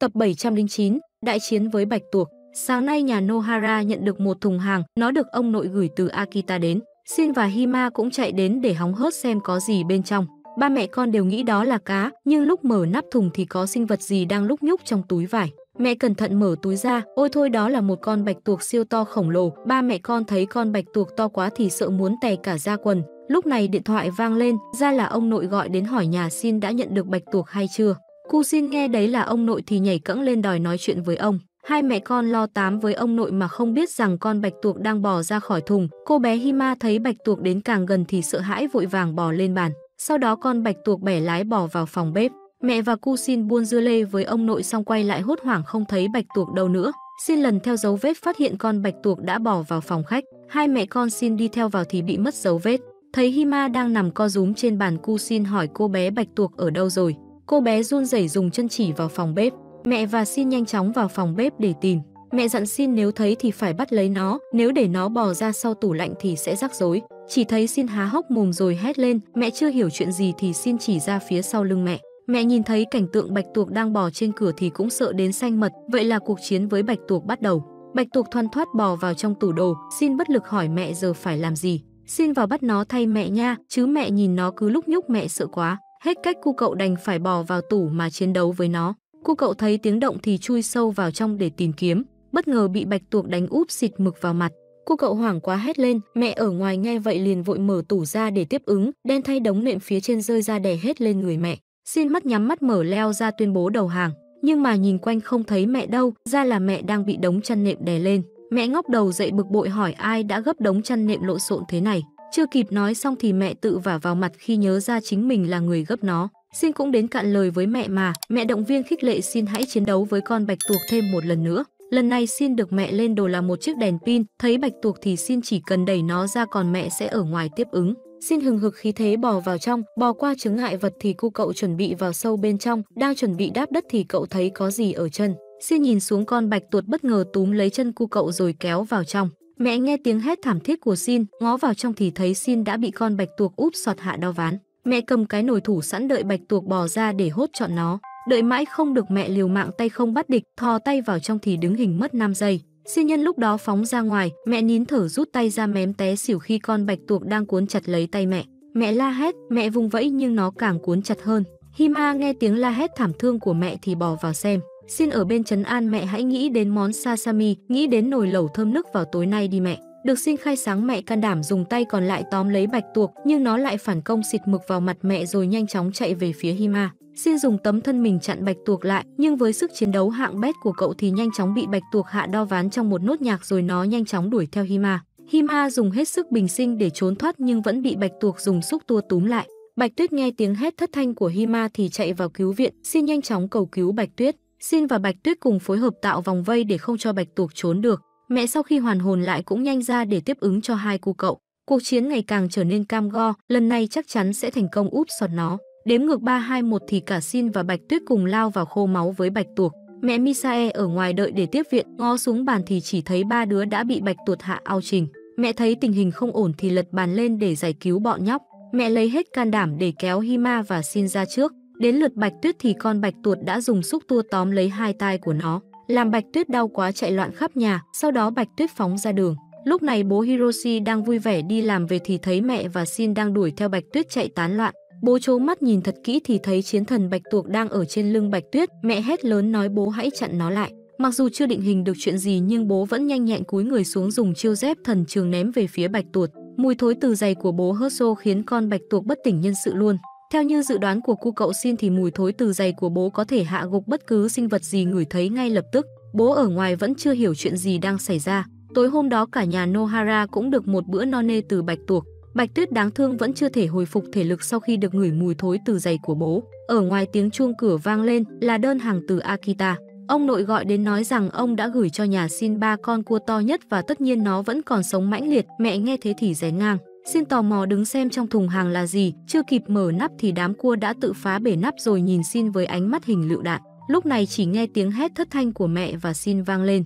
Tập 709, Đại chiến với Bạch Tuộc. Sáng nay nhà Nohara nhận được một thùng hàng, nó được ông nội gửi từ Akita đến. Shin và Hima cũng chạy đến để hóng hớt xem có gì bên trong. Ba mẹ con đều nghĩ đó là cá, nhưng lúc mở nắp thùng thì có sinh vật gì đang lúc nhúc trong túi vải. Mẹ cẩn thận mở túi ra, ôi thôi đó là một con bạch tuộc siêu to khổng lồ. Ba mẹ con thấy con bạch tuộc to quá thì sợ muốn tè cả da quần. Lúc này điện thoại vang lên, ra là ông nội gọi đến hỏi nhà Shin đã nhận được bạch tuộc hay chưa. Cu Xin nghe đấy là ông nội thì nhảy cẫng lên đòi nói chuyện với ông. Hai mẹ con lo tám với ông nội mà không biết rằng con bạch tuộc đang bò ra khỏi thùng. Cô bé Hima thấy bạch tuộc đến càng gần thì sợ hãi vội vàng bò lên bàn. Sau đó con bạch tuộc bẻ lái bò vào phòng bếp. Mẹ và cu xin buôn dưa lê với ông nội xong quay lại hốt hoảng không thấy bạch tuộc đâu nữa. Xin lần theo dấu vết phát hiện con bạch tuộc đã bỏ vào phòng khách. Hai mẹ con xin đi theo vào thì bị mất dấu vết. Thấy Hima đang nằm co rúm trên bàn, cu xin hỏi cô bé bạch tuộc ở đâu rồi. Cô bé run rẩy dùng chân chỉ vào phòng bếp. Mẹ và xin nhanh chóng vào phòng bếp để tìm. Mẹ dặn xin nếu thấy thì phải bắt lấy nó, nếu để nó bò ra sau tủ lạnh thì sẽ rắc rối. Chỉ thấy xin há hốc mồm rồi hét lên, mẹ chưa hiểu chuyện gì thì xin chỉ ra phía sau lưng mẹ. Mẹ nhìn thấy cảnh tượng bạch tuộc đang bò trên cửa thì cũng sợ đến xanh mật, vậy là cuộc chiến với bạch tuộc bắt đầu. Bạch tuộc thoăn thoát bò vào trong tủ đồ, xin bất lực hỏi mẹ giờ phải làm gì. Xin vào bắt nó thay mẹ nha, chứ mẹ nhìn nó cứ lúc nhúc mẹ sợ quá. Hết cách cu cậu đành phải bò vào tủ mà chiến đấu với nó. Cu cậu thấy tiếng động thì chui sâu vào trong để tìm kiếm, bất ngờ bị bạch tuộc đánh úp xịt mực vào mặt. Cô cậu hoảng quá hét lên, mẹ ở ngoài nghe vậy liền vội mở tủ ra để tiếp ứng, đen thay đống nệm phía trên rơi ra đè hết lên người mẹ. Xin mắt nhắm mắt mở leo ra tuyên bố đầu hàng, nhưng mà nhìn quanh không thấy mẹ đâu, ra là mẹ đang bị đống chăn nệm đè lên. Mẹ ngóc đầu dậy bực bội hỏi ai đã gấp đống chăn nệm lộn xộn thế này. Chưa kịp nói xong thì mẹ tự vả vào mặt khi nhớ ra chính mình là người gấp nó. Xin cũng đến cạn lời với mẹ mà, mẹ động viên khích lệ xin hãy chiến đấu với con bạch tuộc thêm một lần nữa. Lần này xin được mẹ lên đồ là một chiếc đèn pin, thấy bạch tuộc thì xin chỉ cần đẩy nó ra còn mẹ sẽ ở ngoài tiếp ứng. Xin hừng hực khí thế bò vào trong, bò qua chứng ngại vật thì cu cậu chuẩn bị vào sâu bên trong, đang chuẩn bị đáp đất thì cậu thấy có gì ở chân. Xin nhìn xuống con bạch tuột bất ngờ túm lấy chân cu cậu rồi kéo vào trong. Mẹ nghe tiếng hét thảm thiết của Xin, ngó vào trong thì thấy Xin đã bị con bạch tuộc úp sọt hạ đau ván. Mẹ cầm cái nồi thủ sẵn đợi bạch tuộc bò ra để hốt chọn nó. Đợi mãi không được mẹ liều mạng tay không bắt địch, thò tay vào trong thì đứng hình mất 5 giây. Xin nhân lúc đó phóng ra ngoài, mẹ nín thở rút tay ra mém té xỉu khi con bạch tuộc đang cuốn chặt lấy tay mẹ. Mẹ la hét, mẹ vùng vẫy nhưng nó càng cuốn chặt hơn. Hima nghe tiếng la hét thảm thương của mẹ thì bò vào xem. Xin ở bên trấn an mẹ hãy nghĩ đến món sasami, nghĩ đến nồi lẩu thơm nức vào tối nay đi mẹ. Được xin khai sáng mẹ can đảm dùng tay còn lại tóm lấy bạch tuộc, nhưng nó lại phản công xịt mực vào mặt mẹ rồi nhanh chóng chạy về phía Hima. Xin dùng tấm thân mình chặn bạch tuộc lại, nhưng với sức chiến đấu hạng bét của cậu thì nhanh chóng bị bạch tuộc hạ đo ván trong một nốt nhạc rồi nó nhanh chóng đuổi theo Hima. Hima dùng hết sức bình sinh để trốn thoát nhưng vẫn bị bạch tuộc dùng xúc tua túm lại. Bạch Tuyết nghe tiếng hét thất thanh của Hima thì chạy vào cứu viện, xin nhanh chóng cầu cứu Bạch Tuyết. Xin và Bạch Tuyết cùng phối hợp tạo vòng vây để không cho Bạch Tuộc trốn được. Mẹ sau khi hoàn hồn lại cũng nhanh ra để tiếp ứng cho hai cu cậu. Cuộc chiến ngày càng trở nên cam go, lần này chắc chắn sẽ thành công úp sọt nó. Đếm ngược 321 thì cả Xin và Bạch Tuyết cùng lao vào khô máu với Bạch Tuộc. Mẹ Misae ở ngoài đợi để tiếp viện, ngó xuống bàn thì chỉ thấy ba đứa đã bị Bạch Tuột hạ ao trình. Mẹ thấy tình hình không ổn thì lật bàn lên để giải cứu bọn nhóc. Mẹ lấy hết can đảm để kéo Hima và Xin ra trước. Đến lượt Bạch Tuyết thì con Bạch Tuột đã dùng xúc tua tóm lấy hai tai của nó, làm Bạch Tuyết đau quá chạy loạn khắp nhà, sau đó Bạch Tuyết phóng ra đường. Lúc này bố Hiroshi đang vui vẻ đi làm về thì thấy mẹ và Shin đang đuổi theo Bạch Tuyết chạy tán loạn. Bố chố mắt nhìn thật kỹ thì thấy chiến thần Bạch Tuộc đang ở trên lưng Bạch Tuyết, mẹ hét lớn nói bố hãy chặn nó lại. Mặc dù chưa định hình được chuyện gì nhưng bố vẫn nhanh nhẹn cúi người xuống dùng chiêu dép thần trường ném về phía Bạch Tuột. Mùi thối từ giày của bố Herso khiến con Bạch Tuộc bất tỉnh nhân sự luôn. Theo như dự đoán của cu cậu xin thì mùi thối từ giày của bố có thể hạ gục bất cứ sinh vật gì ngửi thấy ngay lập tức. Bố ở ngoài vẫn chưa hiểu chuyện gì đang xảy ra. Tối hôm đó cả nhà Nohara cũng được một bữa no nê từ Bạch Tuộc. Bạch Tuyết đáng thương vẫn chưa thể hồi phục thể lực sau khi được ngửi mùi thối từ giày của bố. Ở ngoài tiếng chuông cửa vang lên là đơn hàng từ Akita. Ông nội gọi đến nói rằng ông đã gửi cho nhà xin ba con cua to nhất và tất nhiên nó vẫn còn sống mãnh liệt. Mẹ nghe thế thì rén ngang. Xin tò mò đứng xem trong thùng hàng là gì, chưa kịp mở nắp thì đám cua đã tự phá bể nắp rồi nhìn xin với ánh mắt hình lựu đạn. Lúc này chỉ nghe tiếng hét thất thanh của mẹ và xin vang lên.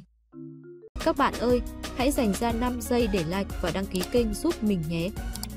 Các bạn ơi, hãy dành ra 5 giây để like và đăng ký kênh giúp mình nhé.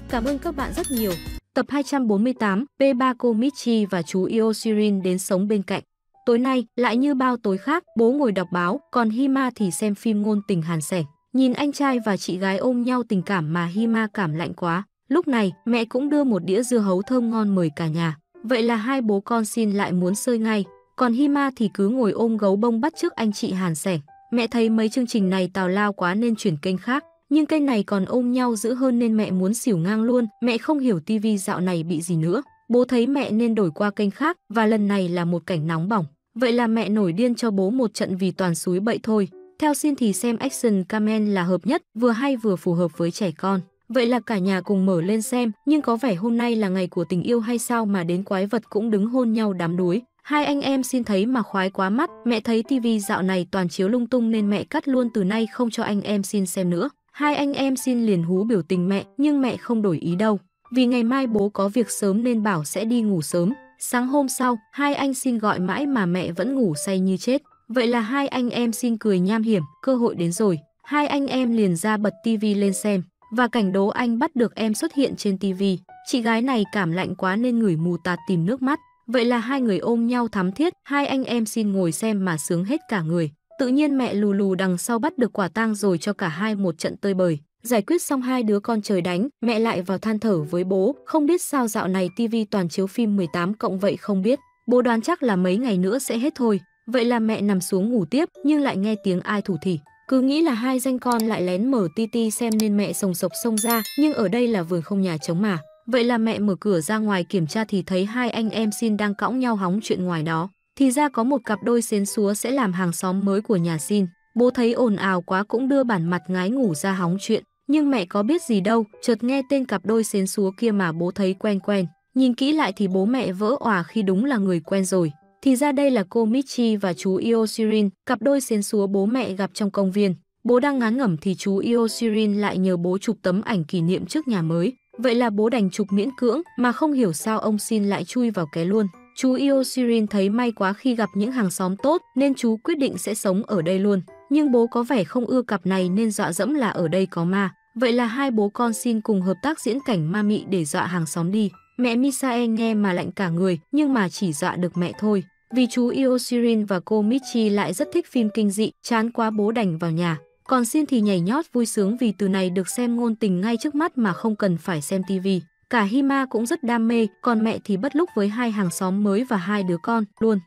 Cảm ơn các bạn rất nhiều. Tập 248, P3 Komichi và chú Ioshirin đến sống bên cạnh. Tối nay, lại như bao tối khác, bố ngồi đọc báo, còn Hima thì xem phim ngôn tình hàn sẻ. Nhìn anh trai và chị gái ôm nhau tình cảm mà Hima cảm lạnh quá. Lúc này, mẹ cũng đưa một đĩa dưa hấu thơm ngon mời cả nhà. Vậy là hai bố con xin lại muốn sơi ngay. Còn Hima thì cứ ngồi ôm gấu bông bắt trước anh chị hàn sẻ. Mẹ thấy mấy chương trình này tào lao quá nên chuyển kênh khác. Nhưng kênh này còn ôm nhau giữ hơn nên mẹ muốn xỉu ngang luôn. Mẹ không hiểu tivi dạo này bị gì nữa. Bố thấy mẹ nên đổi qua kênh khác và lần này là một cảnh nóng bỏng. Vậy là mẹ nổi điên cho bố một trận vì toàn suối bậy thôi. Theo xin thì xem action Kamen là hợp nhất, vừa hay vừa phù hợp với trẻ con. Vậy là cả nhà cùng mở lên xem, nhưng có vẻ hôm nay là ngày của tình yêu hay sao mà đến quái vật cũng đứng hôn nhau đám đuối. Hai anh em xin thấy mà khoái quá mắt, mẹ thấy tivi dạo này toàn chiếu lung tung nên mẹ cắt luôn từ nay không cho anh em xin xem nữa. Hai anh em xin liền hú biểu tình mẹ, nhưng mẹ không đổi ý đâu. Vì ngày mai bố có việc sớm nên bảo sẽ đi ngủ sớm. Sáng hôm sau, hai anh xin gọi mãi mà mẹ vẫn ngủ say như chết. Vậy là hai anh em xin cười nham hiểm, cơ hội đến rồi. Hai anh em liền ra bật tivi lên xem. Và cảnh đố anh bắt được em xuất hiện trên tivi. Chị gái này cảm lạnh quá nên người mù tạt tìm nước mắt. Vậy là hai người ôm nhau thắm thiết, hai anh em xin ngồi xem mà sướng hết cả người. Tự nhiên mẹ lù lù đằng sau bắt được quả tang rồi cho cả hai một trận tơi bời. Giải quyết xong hai đứa con trời đánh, mẹ lại vào than thở với bố, không biết sao dạo này tivi toàn chiếu phim 18 cộng vậy không biết. Bố đoán chắc là mấy ngày nữa sẽ hết thôi. Vậy là mẹ nằm xuống ngủ tiếp, nhưng lại nghe tiếng ai thủ thỉ. Cứ nghĩ là hai danh con lại lén mở ti ti xem nên mẹ sồng sộc xông ra, nhưng ở đây là vườn không nhà trống mà. Vậy là mẹ mở cửa ra ngoài kiểm tra thì thấy hai anh em xin đang cõng nhau hóng chuyện ngoài đó. Thì ra có một cặp đôi xến xúa sẽ làm hàng xóm mới của nhà xin. Bố thấy ồn ào quá cũng đưa bản mặt ngái ngủ ra hóng chuyện. Nhưng mẹ có biết gì đâu, chợt nghe tên cặp đôi xến xúa kia mà bố thấy quen quen. Nhìn kỹ lại thì bố mẹ vỡ òa khi đúng là người quen rồi. Thì ra đây là cô Michi và chú Iosirin, cặp đôi xến xúa bố mẹ gặp trong công viên. Bố đang ngán ngẩm thì chú Iosirin lại nhờ bố chụp tấm ảnh kỷ niệm trước nhà mới. Vậy là bố đành chụp miễn cưỡng mà không hiểu sao ông xin lại chui vào ké luôn. Chú Iosirin thấy may quá khi gặp những hàng xóm tốt nên chú quyết định sẽ sống ở đây luôn. Nhưng bố có vẻ không ưa cặp này nên dọa dẫm là ở đây có ma. Vậy là hai bố con xin cùng hợp tác diễn cảnh ma mị để dọa hàng xóm đi. Mẹ Misae nghe mà lạnh cả người, nhưng mà chỉ dọa được mẹ thôi. Vì chú Iosirin và cô Michi lại rất thích phim kinh dị, chán quá bố đành vào nhà. Còn Xin thì nhảy nhót vui sướng vì từ này được xem ngôn tình ngay trước mắt mà không cần phải xem tivi. Cả Hima cũng rất đam mê, còn mẹ thì bất lúc với hai hàng xóm mới và hai đứa con luôn.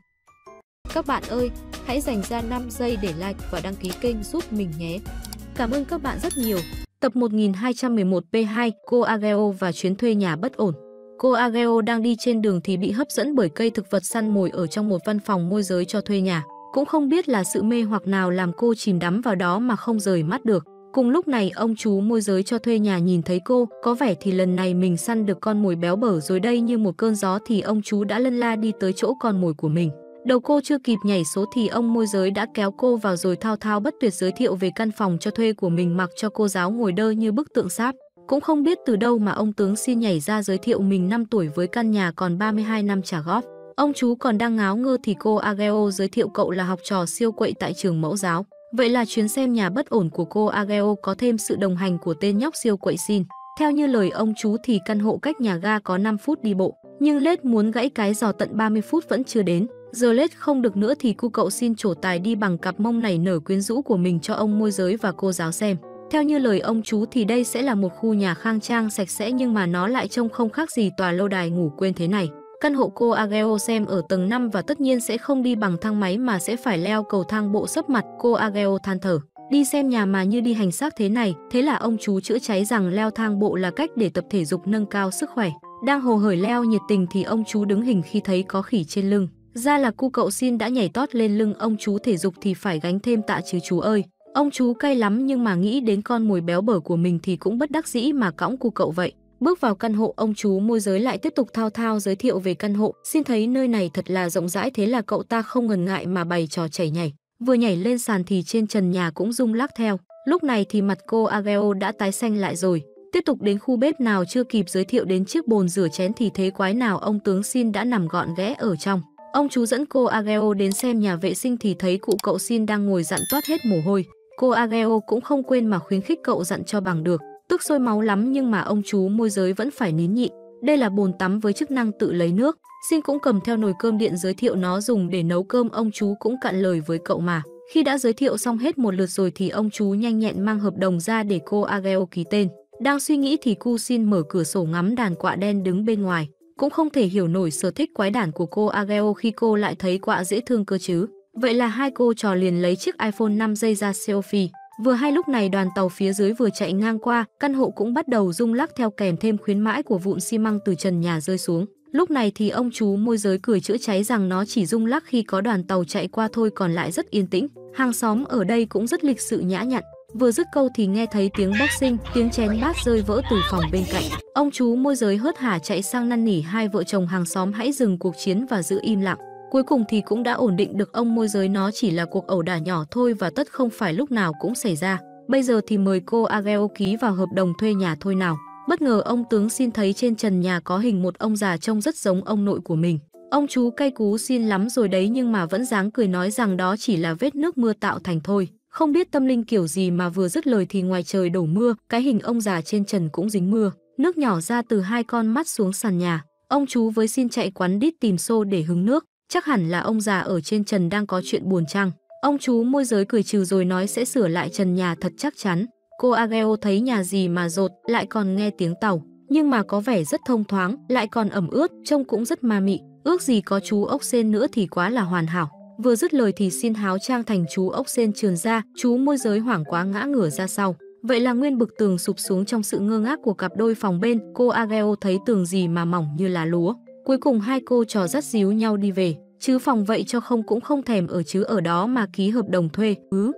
Các bạn ơi, hãy dành ra 5 giây để like và đăng ký kênh giúp mình nhé. Cảm ơn các bạn rất nhiều. Tập 1211 P2, cô Ageo và chuyến thuê nhà bất ổn. Cô Ageo đang đi trên đường thì bị hấp dẫn bởi cây thực vật săn mồi ở trong một văn phòng môi giới cho thuê nhà. Cũng không biết là sự mê hoặc nào làm cô chìm đắm vào đó mà không rời mắt được. Cùng lúc này ông chú môi giới cho thuê nhà nhìn thấy cô, có vẻ thì lần này mình săn được con mồi béo bở rồi đây như một cơn gió thì ông chú đã lân la đi tới chỗ con mồi của mình. Đầu cô chưa kịp nhảy số thì ông môi giới đã kéo cô vào rồi thao thao bất tuyệt giới thiệu về căn phòng cho thuê của mình mặc cho cô giáo ngồi đơ như bức tượng sáp. Cũng không biết từ đâu mà ông tướng xin nhảy ra giới thiệu mình 5 tuổi với căn nhà còn 32 năm trả góp. Ông chú còn đang ngáo ngơ thì cô Ageo giới thiệu cậu là học trò siêu quậy tại trường mẫu giáo. Vậy là chuyến xem nhà bất ổn của cô Ageo có thêm sự đồng hành của tên nhóc siêu quậy xin. Theo như lời ông chú thì căn hộ cách nhà ga có 5 phút đi bộ, nhưng Lết muốn gãy cái giò tận 30 phút vẫn chưa đến. Giờ Lết không được nữa thì cu cậu xin trổ tài đi bằng cặp mông này nở quyến rũ của mình cho ông môi giới và cô giáo xem. Theo như lời ông chú thì đây sẽ là một khu nhà khang trang sạch sẽ nhưng mà nó lại trông không khác gì tòa lâu đài ngủ quên thế này. Căn hộ cô Ageo xem ở tầng 5 và tất nhiên sẽ không đi bằng thang máy mà sẽ phải leo cầu thang bộ sấp mặt, cô Ageo than thở. Đi xem nhà mà như đi hành xác thế này, thế là ông chú chữa cháy rằng leo thang bộ là cách để tập thể dục nâng cao sức khỏe. Đang hồ hởi leo nhiệt tình thì ông chú đứng hình khi thấy có khỉ trên lưng. Ra là cu cậu xin đã nhảy tót lên lưng ông chú thể dục thì phải gánh thêm tạ chứ chú ơi. Ông chú cay lắm nhưng mà nghĩ đến con mồi béo bở của mình thì cũng bất đắc dĩ mà cõng cu cậu vậy. Bước vào căn hộ, ông chú môi giới lại tiếp tục thao thao giới thiệu về căn hộ, xin thấy nơi này thật là rộng rãi thế là cậu ta không ngần ngại mà bày trò chảy nhảy. Vừa nhảy lên sàn thì trên trần nhà cũng rung lắc theo. Lúc này thì mặt cô Ageo đã tái xanh lại rồi. Tiếp tục đến khu bếp nào chưa kịp giới thiệu đến chiếc bồn rửa chén thì thế quái nào ông tướng xin đã nằm gọn ghẽ ở trong. Ông chú dẫn cô Ageo đến xem nhà vệ sinh thì thấy cụ cậu xin đang ngồi dặn toát hết mồ hôi. Cô Ageo cũng không quên mà khuyến khích cậu dặn cho bằng được. Tức sôi máu lắm nhưng mà ông chú môi giới vẫn phải nín nhịn. Đây là bồn tắm với chức năng tự lấy nước. Xin cũng cầm theo nồi cơm điện giới thiệu nó dùng để nấu cơm, ông chú cũng cạn lời với cậu mà. Khi đã giới thiệu xong hết một lượt rồi thì ông chú nhanh nhẹn mang hợp đồng ra để cô Ageo ký tên. Đang suy nghĩ thì cu xin mở cửa sổ ngắm đàn quạ đen đứng bên ngoài. Cũng không thể hiểu nổi sở thích quái đản của cô Ageo khi cô lại thấy quạ dễ thương cơ chứ. Vậy là hai cô trò liền lấy chiếc iPhone 5 giây ra selfie. Vừa hay lúc này đoàn tàu phía dưới vừa chạy ngang qua, căn hộ cũng bắt đầu rung lắc theo kèm thêm khuyến mãi của vụn xi măng từ trần nhà rơi xuống. Lúc này thì ông chú môi giới cười chữa cháy rằng nó chỉ rung lắc khi có đoàn tàu chạy qua thôi còn lại rất yên tĩnh. Hàng xóm ở đây cũng rất lịch sự nhã nhặn. Vừa dứt câu thì nghe thấy tiếng boxing, tiếng chén bát rơi vỡ từ phòng bên cạnh. Ông chú môi giới hớt hả chạy sang năn nỉ hai vợ chồng hàng xóm hãy dừng cuộc chiến và giữ im lặng. Cuối cùng thì cũng đã ổn định được ông môi giới nó chỉ là cuộc ẩu đả nhỏ thôi và tất không phải lúc nào cũng xảy ra. Bây giờ thì mời cô Ageo ký vào hợp đồng thuê nhà thôi nào. Bất ngờ ông tướng xin thấy trên trần nhà có hình một ông già trông rất giống ông nội của mình. Ông chú cay cú xin lắm rồi đấy nhưng mà vẫn dáng cười nói rằng đó chỉ là vết nước mưa tạo thành thôi. Không biết tâm linh kiểu gì mà vừa dứt lời thì ngoài trời đổ mưa, cái hình ông già trên trần cũng dính mưa. Nước nhỏ ra từ hai con mắt xuống sàn nhà. Ông chú với xin chạy quán đít tìm xô để hứng nước. Chắc hẳn là ông già ở trên trần đang có chuyện buồn chăng. Ông chú môi giới cười trừ rồi nói sẽ sửa lại trần nhà thật chắc chắn. Cô Ageo thấy nhà gì mà rột, lại còn nghe tiếng tàu. Nhưng mà có vẻ rất thông thoáng, lại còn ẩm ướt, trông cũng rất ma mị. Ước gì có chú ốc sen nữa thì quá là hoàn hảo. Vừa dứt lời thì xin háo trang thành chú ốc sen trườn ra, chú môi giới hoảng quá ngã ngửa ra sau. Vậy là nguyên bực tường sụp xuống trong sự ngơ ngác của cặp đôi phòng bên, cô Ageo thấy tường gì mà mỏng như là lúa. Cuối cùng hai cô trò dắt díu nhau đi về, chứ phòng vậy cho không cũng không thèm ở chứ ở đó mà ký hợp đồng thuê. Ứ,